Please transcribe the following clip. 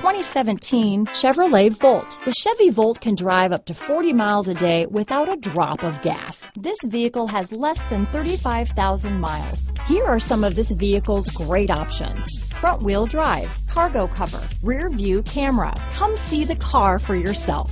2017 Chevrolet Volt. The Chevy Volt can drive up to 40 miles a day without a drop of gas. This vehicle has less than 35,000 miles. Here are some of this vehicle's great options. Front wheel drive, cargo cover, rear view camera. Come see the car for yourself.